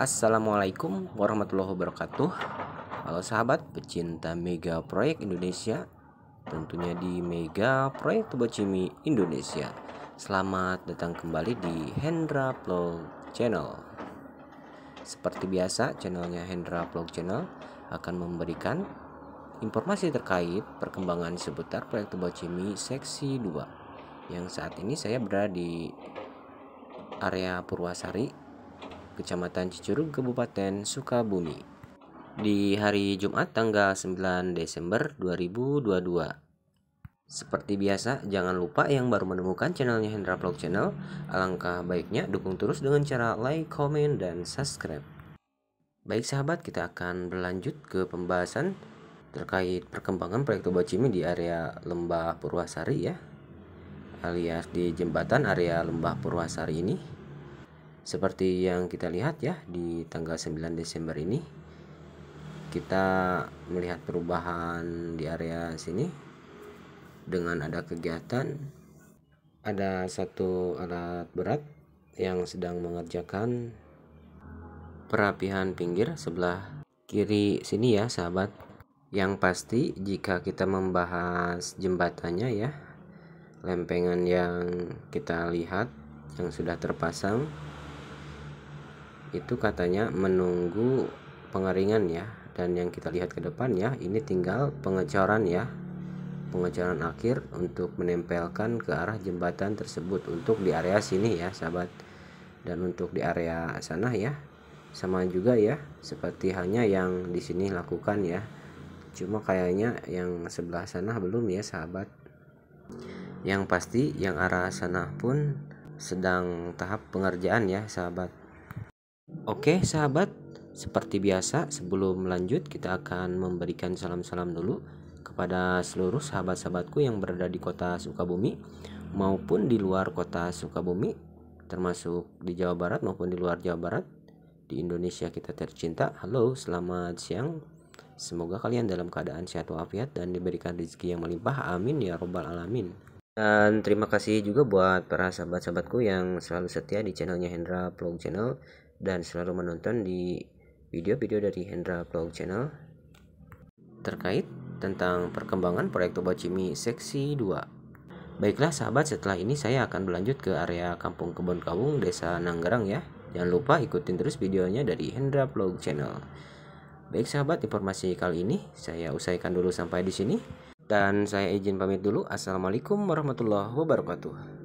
Assalamualaikum warahmatullahi wabarakatuh. Halo sahabat pecinta Mega Proyek Indonesia Tentunya di Mega Proyek Tobocimi Indonesia. Selamat datang kembali di Hendra Vlog Channel. Seperti biasa channelnya Hendra Vlog Channel akan memberikan informasi terkait perkembangan seputar proyek Tobocimi Seksi 2 Yang saat ini saya berada di area Purwasari Kecamatan Cicurug, Kabupaten Sukabumi. Di hari Jumat tanggal 9 Desember 2022. Seperti biasa, jangan lupa yang baru menemukan channelnya Hendra Vlog Channel, alangkah baiknya dukung terus dengan cara like, comment, dan subscribe. Baik sahabat, kita akan berlanjut ke pembahasan terkait perkembangan proyek Toba Cimi di area Lembah Purwasari ya, alias di jembatan area Lembah Purwasari ini. Seperti yang kita lihat ya di tanggal 9 Desember ini kita melihat perubahan di area sini dengan ada kegiatan ada satu alat berat yang sedang mengerjakan perapihan pinggir sebelah kiri sini ya sahabat. Yang pasti jika kita membahas jembatannya ya lempengan yang kita lihat yang sudah terpasang itu katanya menunggu pengeringan ya. Dan yang kita lihat ke depan ya ini tinggal pengecoran ya. Pengecoran akhir untuk menempelkan ke arah jembatan tersebut untuk di area sini ya sahabat. Dan untuk di area sana ya sama juga ya seperti halnya yang di sini lakukan ya. Cuma kayaknya yang sebelah sana belum ya sahabat. Yang pasti yang arah sana pun sedang tahap pengerjaan ya sahabat Oke sahabat, seperti biasa sebelum lanjut kita akan memberikan salam-salam dulu kepada seluruh sahabat-sahabatku yang berada di kota Sukabumi maupun di luar kota Sukabumi termasuk di Jawa Barat maupun di luar Jawa Barat. Di Indonesia kita tercinta. Halo selamat siang. Semoga kalian dalam keadaan sehat walafiat dan diberikan rezeki yang melimpah. Amin ya robbal alamin. Dan terima kasih juga buat para sahabat-sahabatku yang selalu setia di channelnya Hendra Vlog Channel dan selalu menonton di video-video dari Hendra Vlog Channel terkait tentang perkembangan proyek Toba Cimi seksi 2. Baiklah sahabat, setelah ini saya akan berlanjut ke area Kampung Kebon Kawung, Desa Nanggarang ya. Jangan lupa ikutin terus videonya dari Hendra Vlog Channel. Baik sahabat, informasi kali ini saya usaikan dulu sampai di sini dan saya izin pamit dulu. Assalamualaikum warahmatullahi wabarakatuh.